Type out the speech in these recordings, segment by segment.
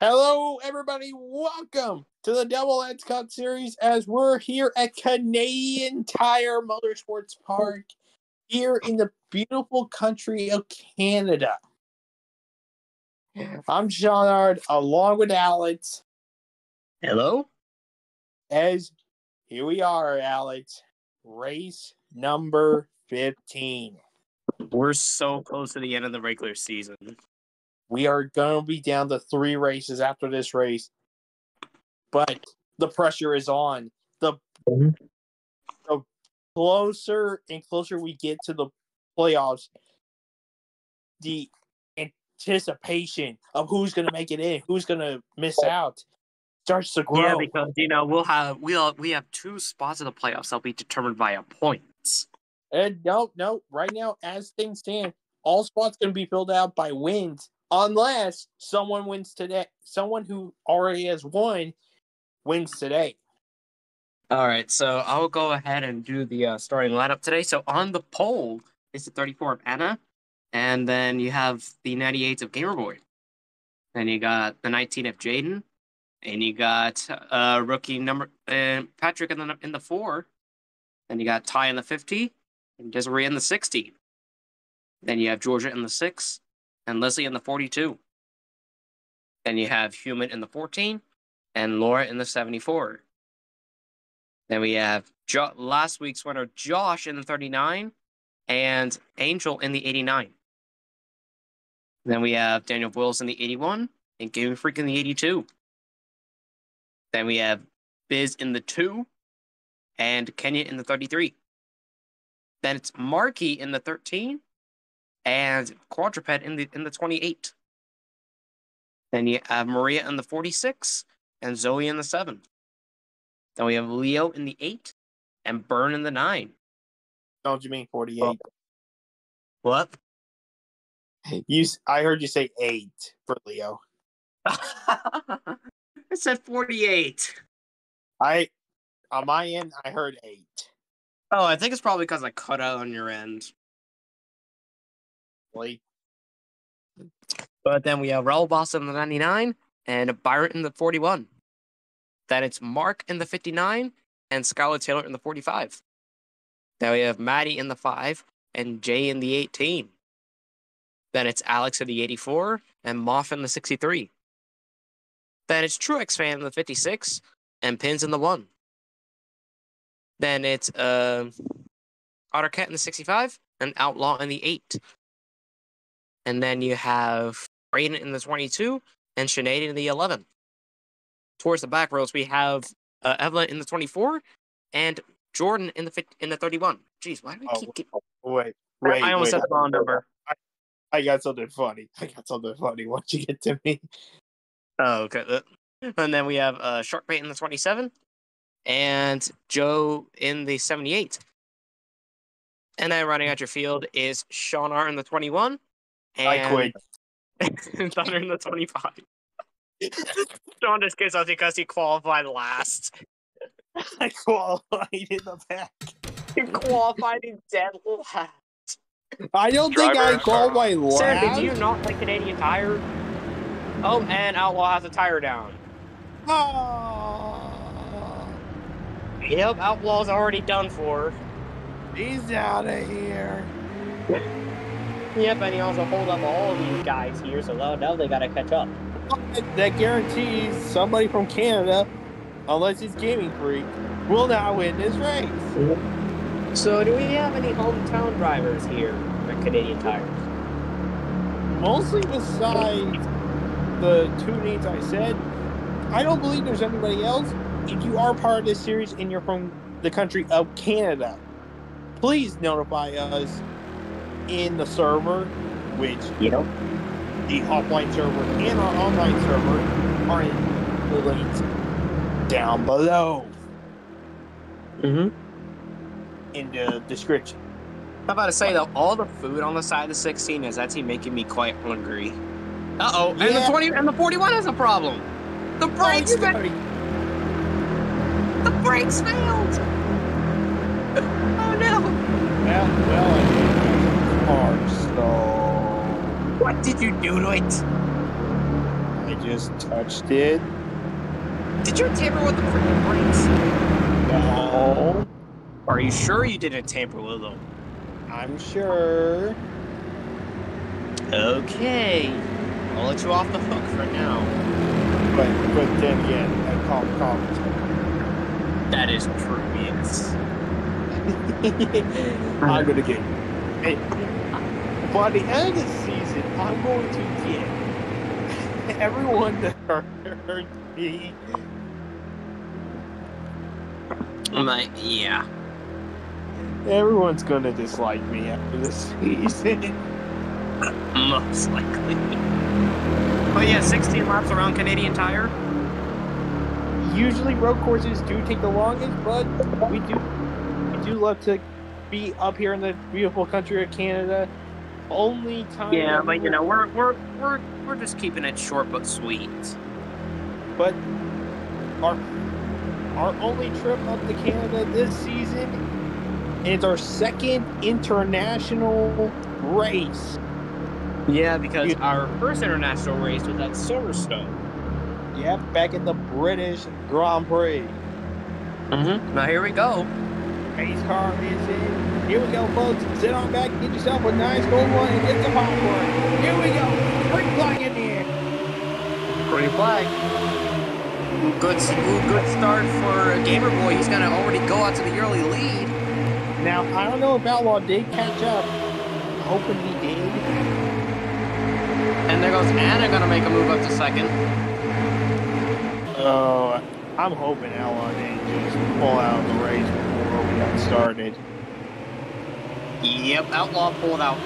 Hello, everybody. Welcome to the Double X Cup series as we're here at Canadian Tire Motorsports Park here in the beautiful country of Canada. I'm Seanard along with Alex. Hello? As here we are, Alex. Race number 15. We're so close to the end of the regular season. We are going to be down to three races after this race, but the pressure is on. The, Mhm. the closer and closer we get to the playoffs, the anticipation of who's going to make it in, who's going to miss out, starts to grow. Yeah, because you know we'll have we'll we have two spots in the playoffs that'll be determined via points. And no, no, right now, as things stand, all spots can be filled out by wins unless someone wins today. Someone who already has won wins today. All right, so I'll go ahead and do the uh, starting lineup today. So on the pole is the 34 of Anna, and then you have the 98 of Gamerboy. Then you got the 19 of Jaden, and you got uh, rookie number uh, Patrick in the in the four. Then you got Ty in the 50, and Desiree in the 60. Then you have Georgia in the six, and Leslie in the 42. Then you have Human in the 14, and Laura in the 74. Then we have jo- last week's winner, Josh, in the 39, and Angel in the 89. Then we have Daniel Wills in the 81, and Gaming Freak in the 82. Then we have Biz in the 2, and Kenya in the 33. Then it's Marky in the 13, and Quadruped in the in the 28. Then you have Maria in the 46, and Zoe in the 7. Then we have Leo in the 8, and Burn in the 9. Don't you mean 48? What? You, s- I heard you say eight for Leo. it said 48. I, on my end, I heard eight. Oh, I think it's probably because I cut out on your end. Like, But then we have Raul Boss in the 99 and Byron in the 41. Then it's Mark in the 59 and Scarlett Taylor in the 45. Then we have Maddie in the 5 and Jay in the 18. Then it's Alex in the 84 and Moff in the 63. Then it's Truex fan in the 56 and Pins in the 1. Then it's uh, Ottercat in the 65 and Outlaw in the 8. And then you have Brayden in the 22 and Sinead in the 11. Towards the back rows, we have uh, Evelyn in the 24 and Jordan in the 50, in the 31. Jeez, why do we Oh, keep? keep wait, wait, I almost wait. said the wrong number. I got something funny. I got something funny. Once you get to me, Oh, okay. Uh, And then we have uh, Sharkbait in the 27 and Joe in the 78. And then running out your field is Sean R in the 21 and I quit. Thunder in the 25. Sean just gives us because he qualified last. I qualified in the back. He qualified in dead last. I don't think I qualified Sam, last. did you not like Canadian Tire? Oh, and Outlaw has a tire down. Oh, Yep, Outlaw's already done for. he's out of here. Yep, and he also hold up all of these guys here, so now- now they gotta catch up. That guarantees somebody from Canada, unless it's Gaming Freak, will not win this race. So, do we have any hometown drivers here at Canadian Tires? Mostly besides the two names I said, I don't believe there's anybody else. If you are part of this series and you're from the country of Canada, please notify us in the server, which Yep. the offline server and our online server are in the links down below Mm-hmm. in the description. I'm about to say though, all the food on the side of the 16 is actually making me quite hungry. Uh oh, and the 20 and the 41 has a problem. The brakes, Oh, fa- sorry. the brakes failed. Oh no! Well, well, I car, so What did you do to it? I just touched it. Did you tamper with the freaking brakes? No. Are you sure you didn't tamper with them? I'm sure. Okay. I'll let you off the hook for now. But but then again, I call commentary. That is true, yes. I'm gonna get. Hey, by the end of the season, I'm going to get everyone that heard me. My, yeah. Everyone's gonna dislike me after this season. Most likely. But yeah, 16 laps around Canadian Tire. Usually, road courses do take the longest, but we do we do love to be up here in the beautiful country of Canada. Only time. Yeah, but you know, we're we're we're we're just keeping it short but sweet. but our our only trip up to Canada this season is our second international race. Yeah, because You- our first international race was at Silverstone. Yep, back at the British Grand Prix. Mm-hmm. Now here we go. Pace car is in. Here we go, folks. Sit on back, and get yourself a nice cold one, and get some popcorn. Here we go. Quick flag in the air. Green flag. Good, good start for uh, Gamer Boy. He's gonna already go out to the early lead. Now, I don't know if Outlaw did catch up. Hoping he did. And there goes Anna gonna make a move up to second. Oh, I'm hoping Outlaw didn't just pull out of the race before we got started. Yep, Outlaw pulled out.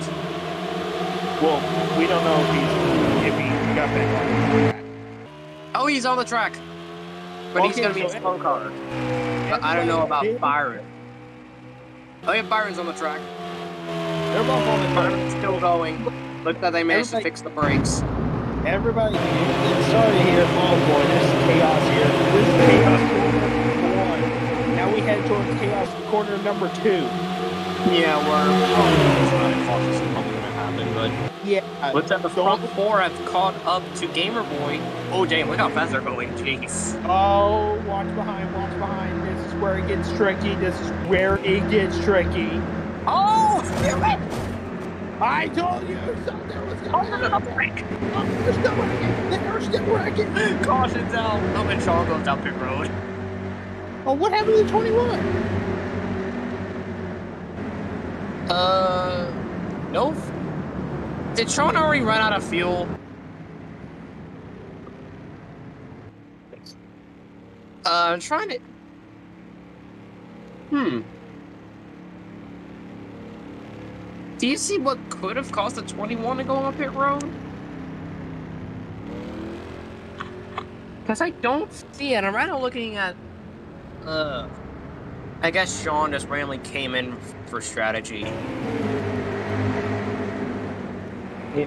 Well, we don't know if he's if he got back on. Oh, he's on the track. But he's gonna be a so slow car. But I don't know about Byron. Oh yeah, Byron's on the track. They're both on the track. Byron's still going. Look that they managed to fix the brakes. Everybody, sorry to hear. Oh boy, this is chaos here. This is chaos corner one. Now we head towards chaos corner number two. Yeah, we're probably it's not cautious is probably gonna happen, but Yeah. looks like the so- front four have caught up to Gamer Boy. Oh damn, look how fast they're going. Jeez. Oh, watch behind, watch behind. This is where it gets tricky. This is where it gets tricky. Oh, damn it! I told you something was Oh, going they're on. gonna break. Oh, they're still wrecking. They're still wrecking. Caution's out. Oh, and Shaw goes down pit road. Oh, what happened to 21? Uh, no. Did Sean already run out of fuel? Uh, I'm trying to. Hmm. Do you see what could have caused the 21 to go on pit road? Because I don't see it. I'm right now looking at. Uh. I guess Sean just randomly came in for strategy.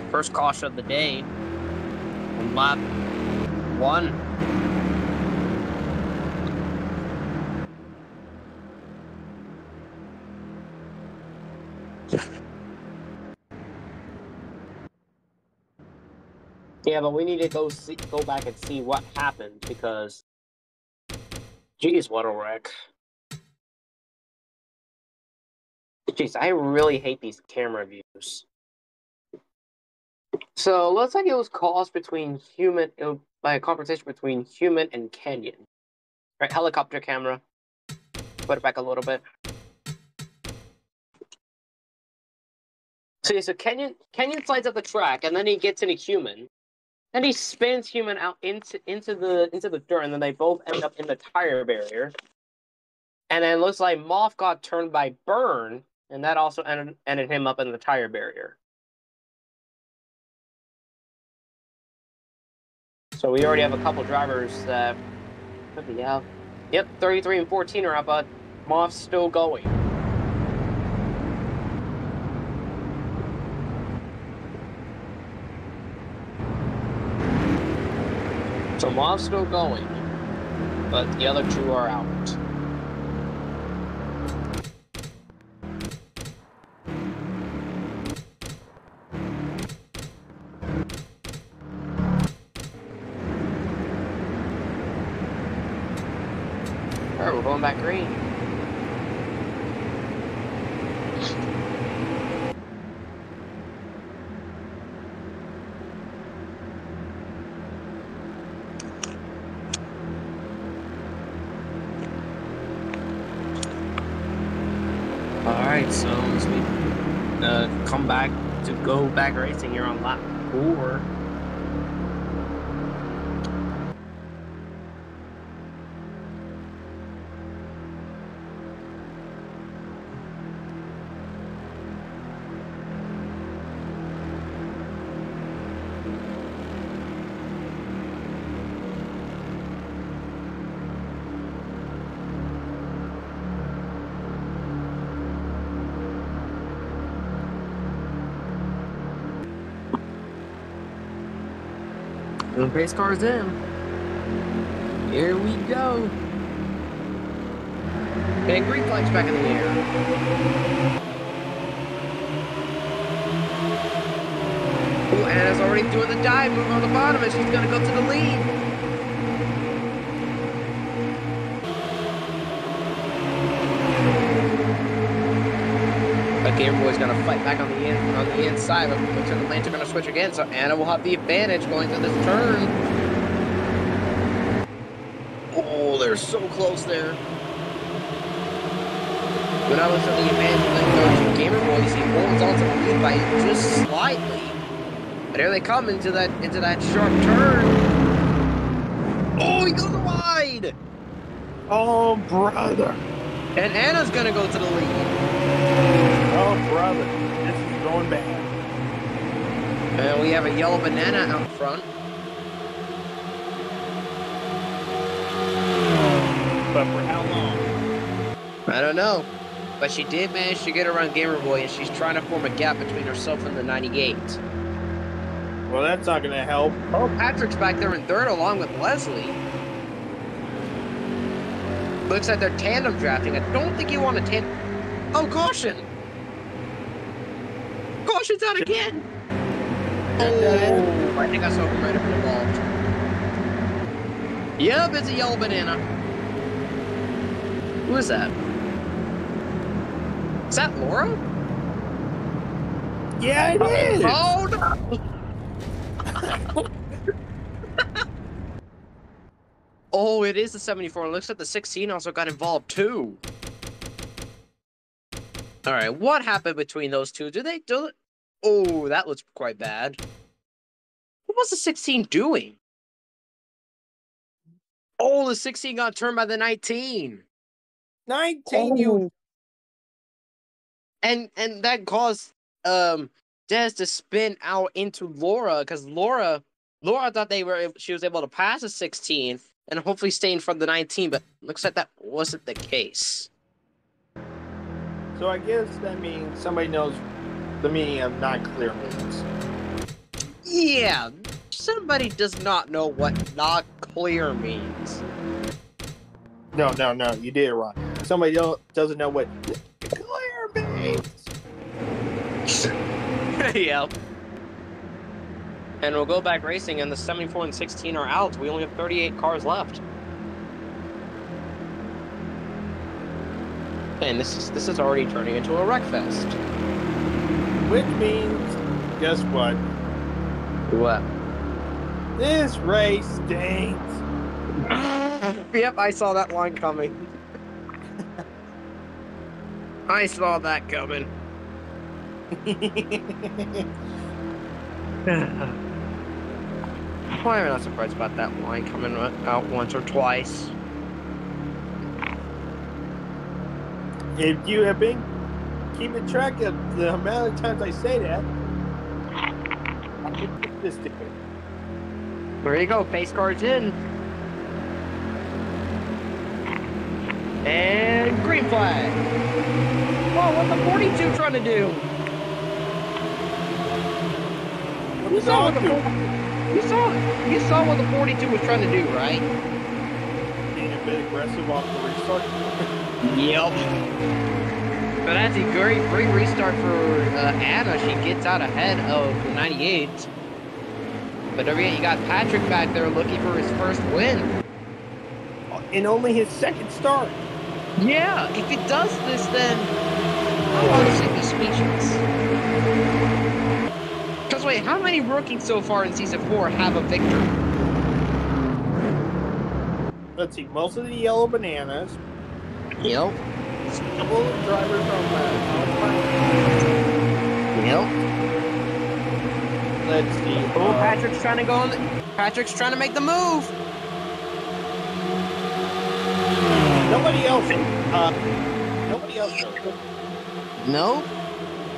First caution of the day. Lap one. Yeah, but we need to go see, go back and see what happened because, geez, what a wreck. Jeez, I really hate these camera views. So looks like it was caused between human by a confrontation between human and Kenyan. Right, helicopter camera. Put it back a little bit. So, yeah, so Kenyan Kenyan slides up the track and then he gets into human. Then he spins human out into into the into the dirt and then they both end up in the tire barrier. And then it looks like Moth got turned by Burn, and that also ended, ended him up in the tire barrier. So we already have a couple drivers that could be out. Yep, 33 and 14 are out, but Moth's still going. So Moth's still going, but the other two are out. Going back green. All right, so as we uh, come back to go back racing here on lap four. The race car's in. Here we go. And green flag's back in the air. Oh, Anna's already doing the dive move on the bottom, and she's gonna go to the lead. But Gamer Boy's gonna fight back on the in, on the inside, but looks like the lanes are gonna switch again, so Anna will have the advantage going through this turn. Oh, they're so close there. But now looks like the advantage then goes to Gamer Boy. He holds on to the lead by just slightly. But here they come into that into that sharp turn. Oh, he goes wide! Oh, brother. And Anna's gonna go to the lead. Oh, brother. This is going bad. And we have a yellow banana out front. Oh, but for how long? I don't know. But she did manage to get around Gamer Boy, and she's trying to form a gap between herself and the 98. Well, that's not going to help. Oh, Patrick's back there in third along with Leslie. Looks like they're tandem drafting. I don't think you want to tandem. Oh, caution! Oh, Caution's out again! Oh, I think I saw him have been involved. Yep, it's a yellow banana. Who is that? Is that Laura? Yeah, it oh, is. Oh no! oh, it is the 74. It looks like the 16 also got involved too. All right, what happened between those two? Do they do it? Oh, that looks quite bad. What was the 16 doing? Oh, the 16 got turned by the 19. 19, you. and and that caused um Des to spin out into Laura because Laura Laura thought they were she was able to pass a 16 and hopefully stay in front of the 19, but looks like that wasn't the case. So I guess that means somebody knows the meaning of not clear means. Yeah, somebody does not know what not clear means. No, no, no, you did it wrong. Somebody don't, doesn't know what clear means. yep. And we'll go back racing, and the 74 and 16 are out. We only have 38 cars left. And this is this is already turning into a wreck fest. Which means, guess what? What? This race stinks. yep, I saw that line coming. I saw that coming. Why am I not surprised about that line coming out once or twice? if you have been keeping track of the amount of times I say that, I can put this. There you go, pace car's in. And green flag. Whoa, what the 42 trying to do? You saw, what the, you saw you saw what the 42 was trying to do, right? Being a bit aggressive off the restart. Yep. But that's a great, great restart for uh, Anna. She gets out ahead of the 98. But don't forget, you got Patrick back there looking for his first win. in only his second start. Yeah, if it does this, then I'll honestly be speechless. Because wait, how many rookies so far in season four have a victory? Let's see, most of the yellow bananas. Yep. A couple of drivers from uh, Yep. let's see. Oh, uh, Patrick's trying to go on. The, Patrick's trying to make the move. nobody else. Uh, nobody else. No.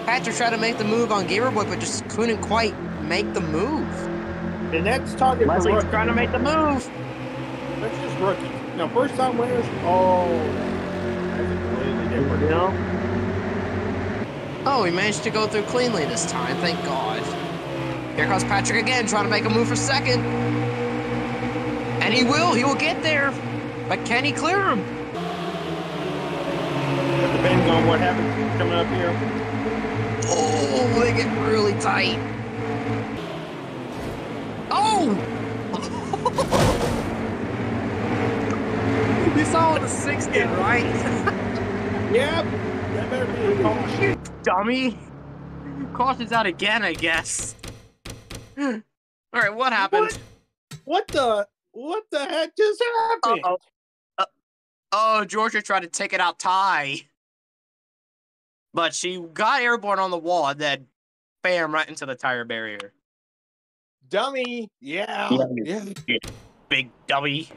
Patrick tried to make the move on Gamer Boy, but just couldn't quite make the move. And that's target for Leslie's rookie. trying to make the move. That's just rookie. Now, first time winners. Oh, that's Oh, we managed to go through cleanly this time, thank God. Here comes Patrick again, trying to make a move for second. And he will, he will get there. But can he clear him? It depends on what happens coming up here. Oh, they get really tight. Oh! you saw what the six did, right? Yep. That better be a caution. Dummy. Caution's out again, I guess. All right, what happened? What the? What the heck just happened? Uh-oh. Uh, oh, Georgia tried to take it out Ty. But she got airborne on the wall and then bam right into the tire barrier. Dummy. Yeah. Yeah. Yeah. Big dummy.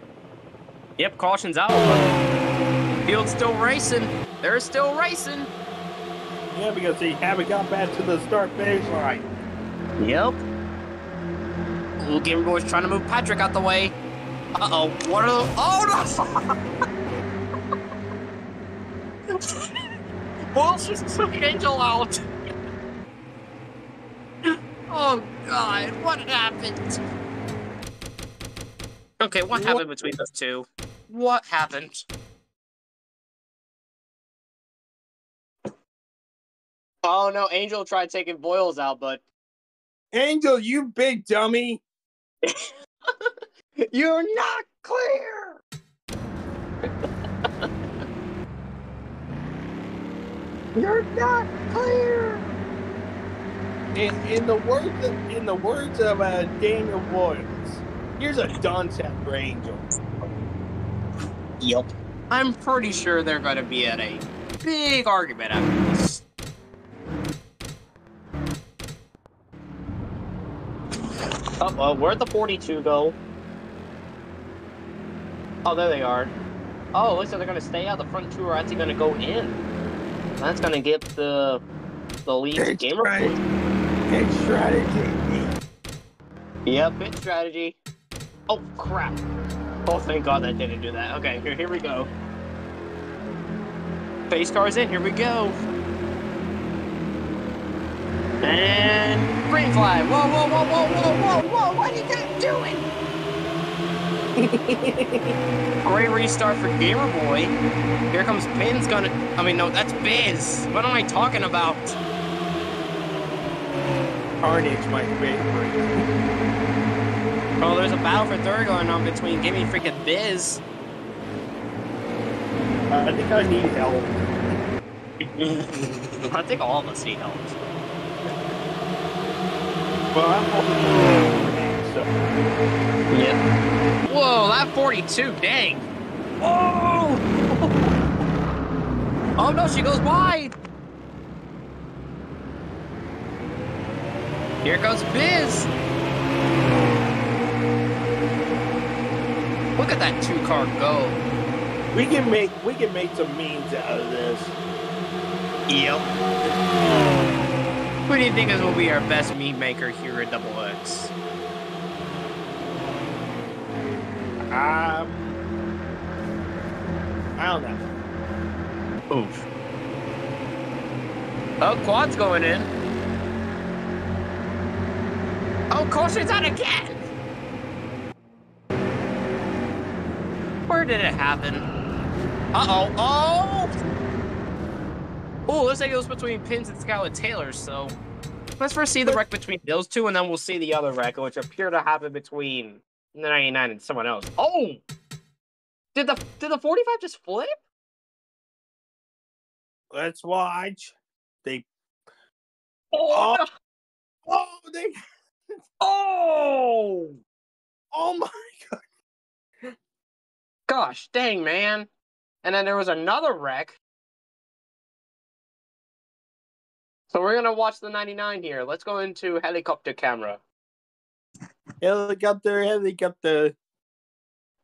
Yep, caution's out. but Field's still racing. They're still racing. Yeah, because they haven't got back to the start finish line. Yep. Little Gamer Boy's trying to move Patrick out the way. Uh oh. What are the. Oh no! Well, just took Angel out. oh god, what happened? Okay, what What- happened between those two? What happened? Oh no, Angel tried taking Boyles out, but Angel, you big dummy. You're not clear. You're not clear. In, in the words of, in the words of uh, Daniel Boyles, here's a done set for Angel. Yep. I'm pretty sure they're going to be at a big argument after Oh, uh, well, where'd the 42 go? Oh, there they are. Oh, looks like they're going to stay out. The front two are actually going to go in. That's going to get the the lead It's gamer right. point. It's strategy. Yep, bit strategy. Oh, crap. Oh, thank God that didn't do that. Okay, here, here we go. Face car's in, here we go. And green flag. Whoa, whoa, whoa, whoa, whoa, whoa, whoa, what are you guys doing? Great restart for Gamer Boy. Here comes Pin's gonna. I mean, no, that's Biz. What am I talking about? Carnage, my favorite. Oh, there's a battle for third going on between Gimme freaking Biz. Uh, I think I need help. I think all of us need help. Well, I'm hoping so. Yeah. Whoa, that 42, dang. Whoa! oh no, she goes wide. Here goes Biz. Look at that two car go. We can make we can make some memes out of this. Yep. Hmm. Who do you think is will be our best meat maker here at Double X? Um, I don't know. Oof. Oh, quad's going in. Oh, caution's out again. Where did it happen? Uh-oh. Oh! Oh, looks like it was between Pins and Scarlett Taylor, so... Let's first see the wreck between those two, and then we'll see the other wreck, which appear to happen between the 99 and someone else. Oh! Did the did the 45 just flip? Let's watch. They Oh, Oh. oh they oh oh my god! gosh, dang man. And then there was another wreck. So we're gonna watch the 99 here. Let's go into helicopter camera. helicopter helicopter.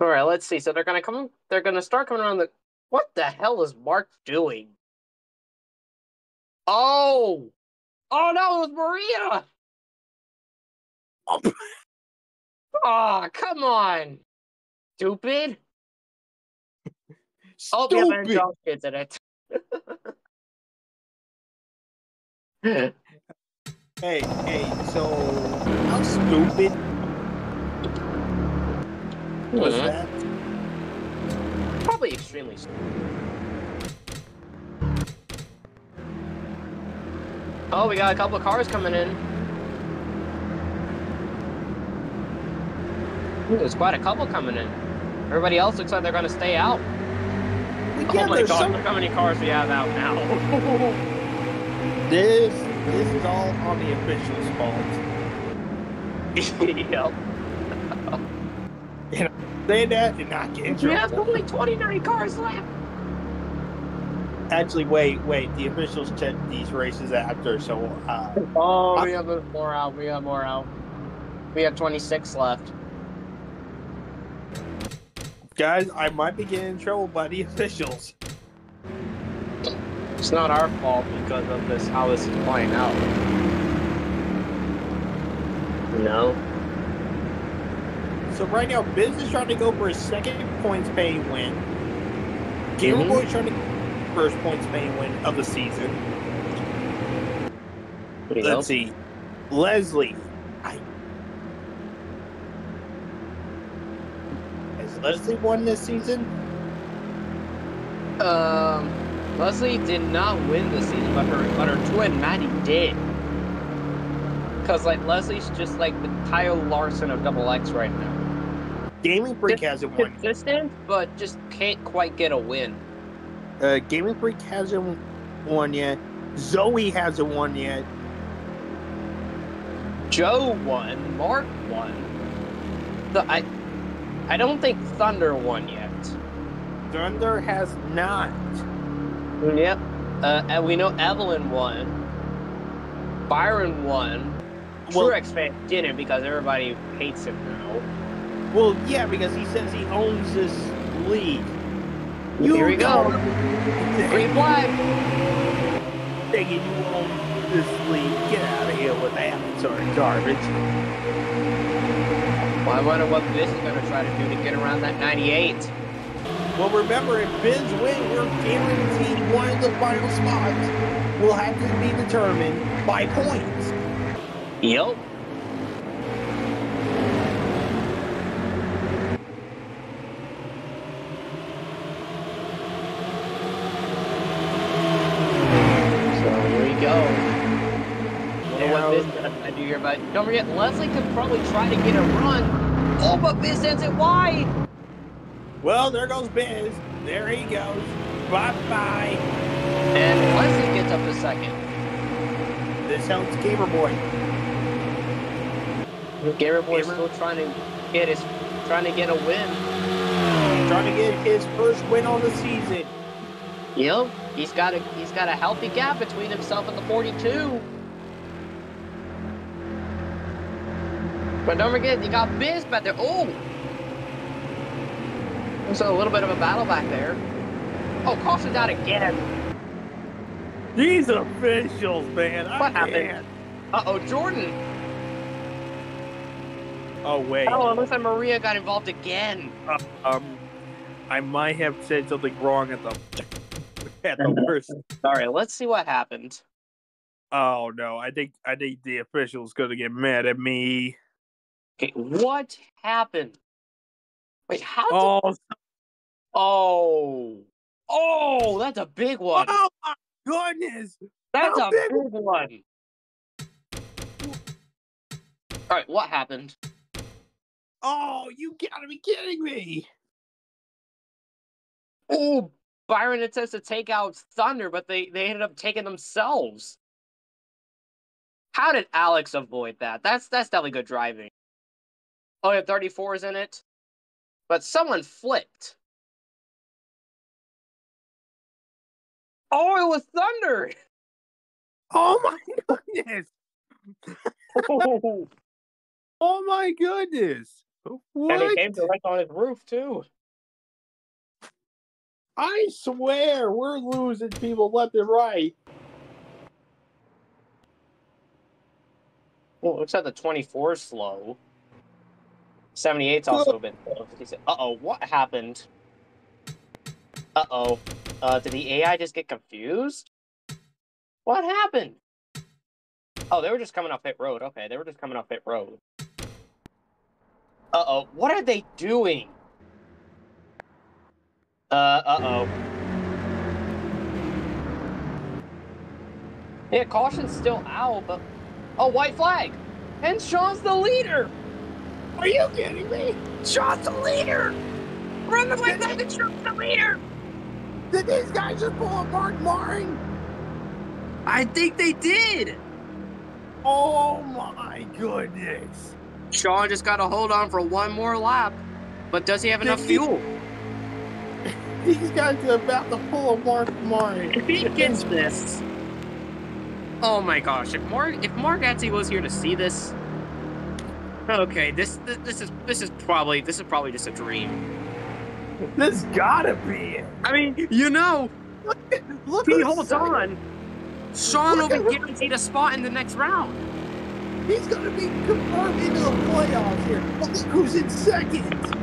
All right, let's see. So they're gonna come. They're gonna start coming around the. What the hell is Mark doing? Oh, oh no! It was Maria. Oh, Oh, come on, stupid. Oh, yeah, but stupid. In it. Hey, hey, so how stupid was Mhm. that? Probably extremely stupid. Oh, we got a couple of cars coming in. Ooh, there's quite a couple coming in. Everybody else looks like they're gonna stay out. We Oh get my god, some- look how many cars we have out now. This this is all on the officials' fault. yep. Say that and not get in We trouble. have only 29 cars left. Actually, wait, wait. The officials check these races after, so uh, Oh, we have more out. We have more out. We have 26 left. guys, I might be getting in trouble by the officials. It's not our fault because of this, how this is playing out. No. So right now, Biz is trying to go for his second points paying win. Gamer Mhm. Boy's trying to first points paying win of the season. There. Let's see. Leslie. I... Has Leslie won this season? Um, Leslie did not win the season, but her but her twin Maddie did. Cause like Leslie's just like the Kyle Larson of Double X right now. Gaming Freak hasn't won. Consistent, but just can't quite get a win. Uh, Gaming Freak hasn't won yet. Zoe hasn't won yet. Joe won. Mark won. The I, I don't think Thunder won yet. Thunder has not. Yep. Uh, and we know Evelyn won. Byron won. Well- Truex fan didn't because everybody hates him now. Well, yeah, because he says he owns this league. Here we go. Green flag. Thinking you own this league. Get out of here with that sort of garbage. Well, I wonder what this is going to try to do to get around that 98. Well, remember, if Biz win, we're guaranteed one of the final spots will have to be determined by points. Yep. So here we go. Wonder Now- what this is gonna do here, but don't forget Leslie could probably try to get a run. Oh, but Biz ends it wide. Well, there goes Biz. There he goes. Bye bye. And Leslie gets up a second. This helps Gamer Boy. Gary Boy's Gamer. still trying to get his trying to get a win. Trying to get his first win on the season. Yep, he's got a he's got a healthy gap between himself and the 42. But don't forget, you got Biz back there. Oh, so a little bit of a battle back there. Oh, cautioned out again. These officials, man. I What happened? can't. Uh oh, Jordan. Oh wait. Oh, it looks like Maria got involved again. Um, I might have said something wrong at the at the worst. All right, let's see what happened. Oh no, I think I think the officials gonna get mad at me. Okay, what happened? Wait, how? Did... Oh, Oh, oh, that's a big one. oh my goodness! That's how a big- big one. All right, what happened? Oh, you gotta be kidding me! Oh, Byron attempts to take out Thunder, but they, they ended up taking themselves. How did Alex avoid that? That's that's definitely good driving. Oh yeah, 34 is in it. But someone flipped. Oh, it was Thunder! Oh my goodness! oh, Oh my goodness! and What? he came to right on his roof too. I swear we're losing people left and right. Well, looks like the 24 is slow. 78's also been. Uh oh, what happened? Uh oh. Uh, did the AI just get confused? What happened? Oh, they were just coming off pit road. Okay, they were just coming off pit road. Uh oh, what are they doing? Uh, uh oh. Yeah, caution's still out, but. Oh, white flag! And Sean's the leader! Are you kidding me? Sean's the leader! Run the white flag and Sean's the leader! Did these guys just pull apart Marin? I think they did! Oh my goodness! Sean just got to hold on for one more lap. But does he have enough Did he- fuel? These guys are about to pull apart Marin. If he gets this. Oh my gosh! If Mark if Mark Etsy was here to see this, okay, this this, this is this is probably this is probably just a dream. This gotta be. I mean, you know, Look if he holds second. on, Sean will be at- guaranteed a spot in the next round. He's gonna be confirmed into the playoffs here. But look who's in second.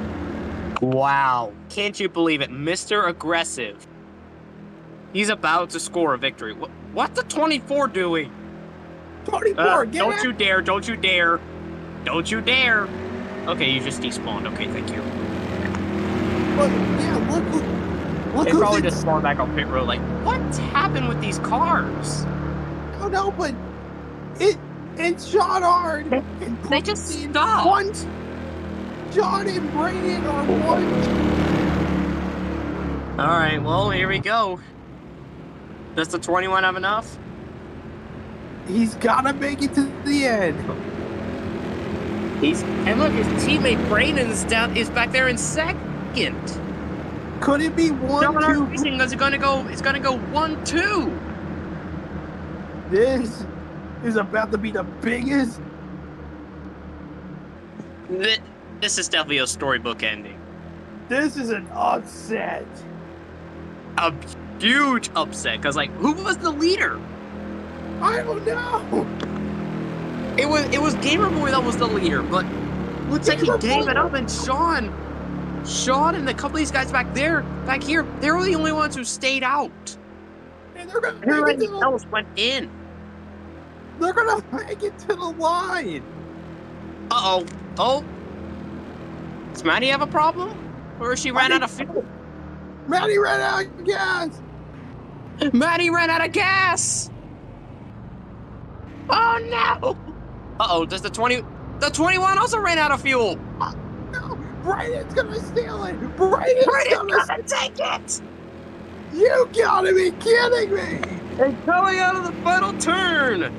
Wow. Can't you believe it? Mr. Aggressive. He's about to score a victory. What, what's the 24 doing? 24, Uh, get don't out. you dare, don't you dare. Don't you dare. Okay, you just despawned. Okay, thank you. But, yeah, look who. Look They probably in just spawned back on pit road like, what's happened with these cars? I don't know, but it it's shot hard. and They just Brandon stopped. One, John and Brandon are one. Alright, well, here we go. Does the 21 have enough? He's gotta make it to the end. He's and look, his teammate Brandon's down is back there in second. Could it be one, John two? Racing is gonna go. It's gonna go one two. This is about to be the biggest. Th- This is definitely a storybook ending. This is an upset. A huge upset because, like, who was the leader? I don't know. It was it was Gamer Boy that was the leader, but looks like he gave it up. And Sean, Sean, and a couple of these guys back there, back here, they were the only ones who stayed out. And they're gonna make it Everybody to the, else went in. they're gonna make it to the line. Uh oh. Oh. Does Maddie have a problem? Or she ran out of fuel? Maddie ran out of gas. Maddie ran out of gas! Oh no! Uh oh, does the 20. The 21 also ran out of fuel! No, Brandon's gonna steal it. Brandon's Brandon's gonna. gonna take it! You gotta be kidding me. And coming out of the final turn!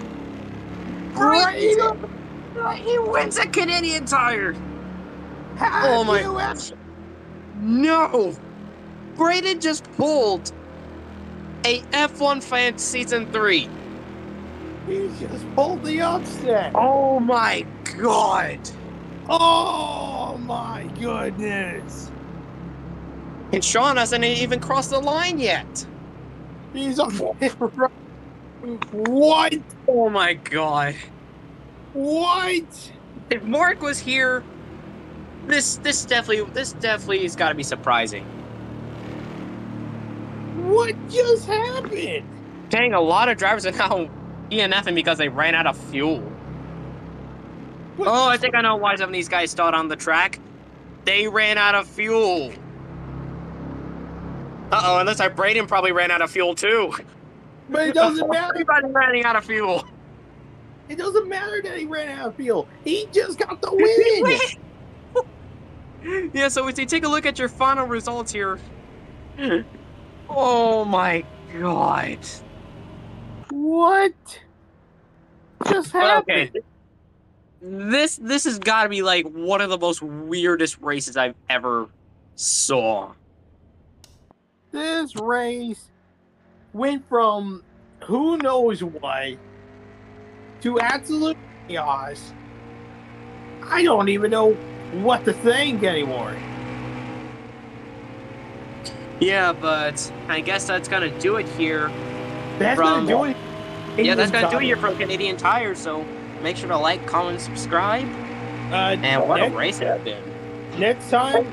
Brandon, He wins a Canadian tire! have Oh my you gosh. No! Braden just pulled a F1 fan season 3. He just pulled the upset. Oh my god! Oh my goodness. And Sean hasn't even crossed the line yet. He's on What? Oh my god. What? If Mark was here, this this definitely this definitely has got to be surprising. What just happened? Dang, a lot of drivers are now DNFing because they ran out of fuel. What- Oh, I think I know why some of these guys stalled on the track. They ran out of fuel. Uh oh, unless our Braden probably ran out of fuel too. But it doesn't matter. Everybody running out of fuel. It doesn't matter that he ran out of fuel. He just got the win. yeah, so if you take a look at your final results here, oh my god. What just happened? okay. This this has got to be like one of the most weirdest races I've ever saw. This race went from who knows what to absolute chaos. I don't even know what to think anymore. Yeah, but I guess that's gonna do it here. That's From- gonna do it. Yeah, that's gonna do it Canadian here from Canadian Tire. So make sure to like, comment, subscribe. Uh, And what a race it has been. next time,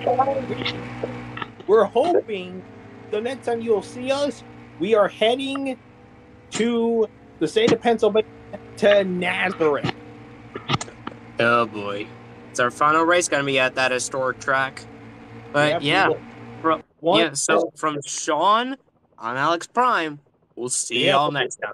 we're hoping the next time you'll see us, we are heading to the state of Pennsylvania to Nazareth. Oh boy, it's our final race gonna be at that historic track. But yeah, from, yeah. So from Sean, I'm Alex Prime. We'll see Yeah. y'all next time.